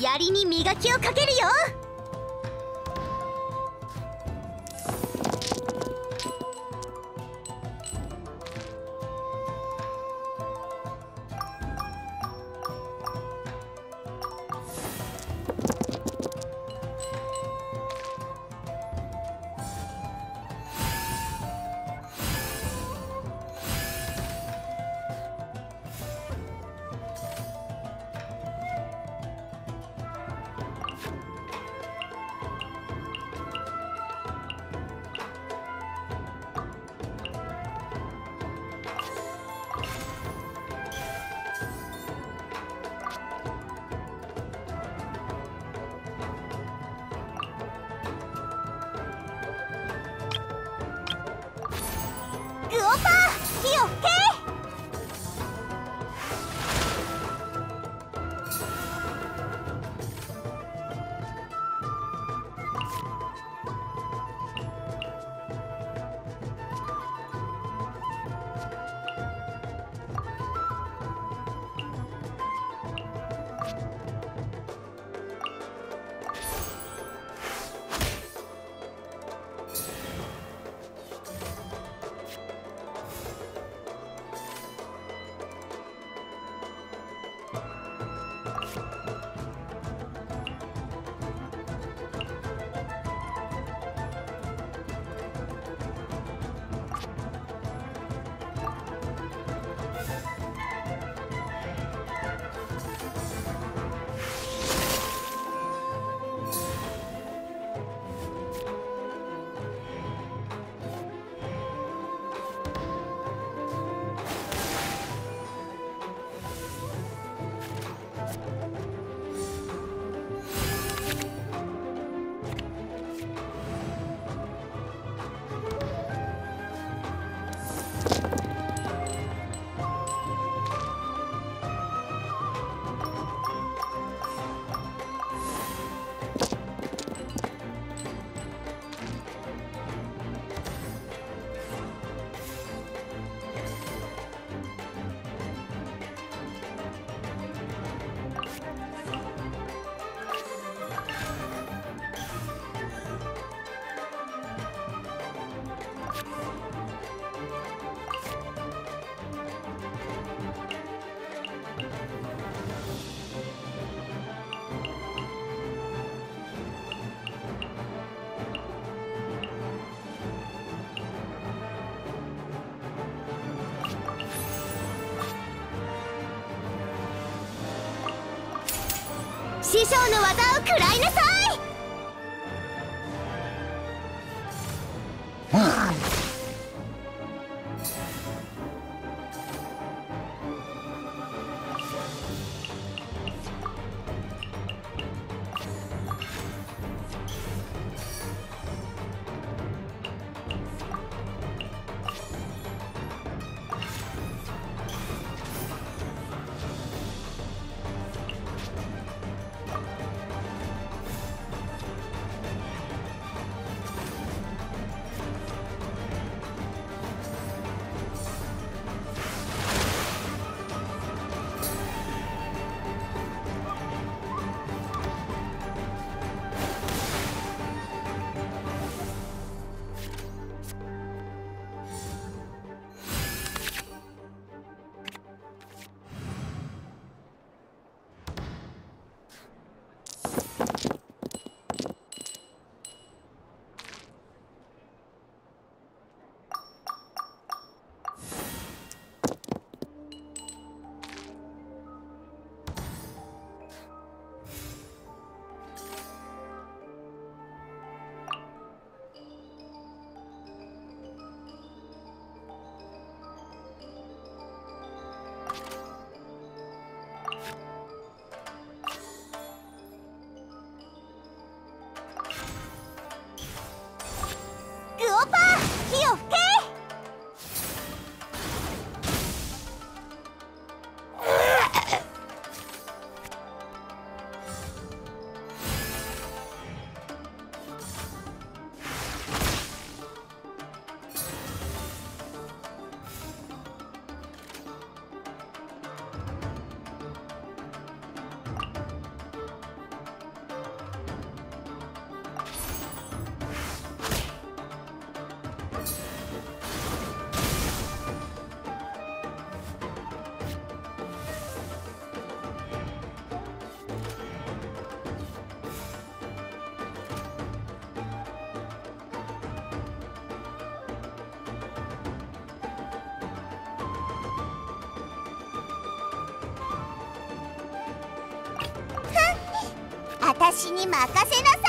槍に磨きをかけるよ。グオパー火を師匠の技を食らいなさい。私に任せなさい。